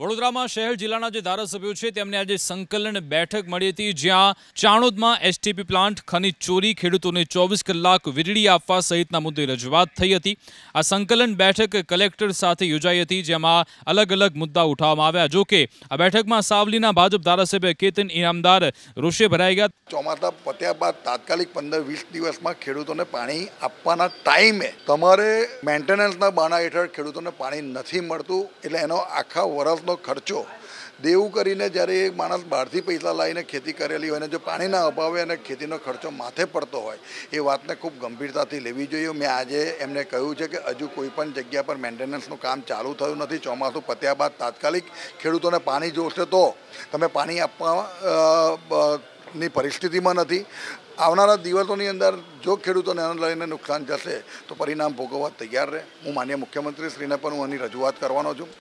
વડોદરામાં શહેર જિલ્લાના જે ધારાસભ્યો છે, તેમને આજે સંકલન બેઠક મળી હતી, જ્યાં ચાણોદમાં એસટીપી પ્લાન્ટ ખનીજ ચોરી, ખેડૂતોને ચોવીસ કલાક વીજળી આપવા સહિતના મુદ્દે રજૂઆત થઈ હતી. આ સંકલન બેઠક કલેક્ટર સાથે યોજાઈ હતી, જેમાં અલગ અલગ મુદ્દા ઉઠાવવામાં આવ્યા. જો કે, આ બેઠકમાં સાવલીના ભાજપ ધારાસભ્ય કેતન ઇનામદાર રોષે ભરાઈ ગયા. ચોમાસા પત્યા બાદ તાત્કાલિક પંદર વીસ દિવસમાં ખેડૂતોને પાણી આપવાના ટાઈમે તમારે મેન્ટેનન્સના બાના હેઠળ ખેડૂતોને પાણી નથી મળતું, એટલે એનો આખા વર્ષનો ખર્ચો. દેવું કરીને જ્યારે એક માણસ બહારથી પૈસા લાવીને ખેતી કરેલી હોય અને જો પાણીના અભાવે અને ખેતીનો ખર્ચો માથે પડતો હોય, એ વાતને ખૂબ ગંભીરતાથી લેવી જોઈએ. મેં આજે એમને કહ્યું છે કે હજુ કોઈ પણ જગ્યા પર મેન્ટેનન્સનું કામ ચાલુ થયું નથી. ચોમાસું પત્યા બાદ તાત્કાલિક ખેડૂતોને પાણી જોશે તો તમે પાણી આપવા ની પરિસ્થિતિમાં નથી. આવનારા દિવસોની અંદર જો ખેડૂતોને એને લઈને નુકસાન જશે, તો પરિણામ ભોગવવા તૈયાર રહે. હું માન્ય મુખ્યમંત્રી શ્રીને પણ હું આની રજૂઆત કરવાનો છું.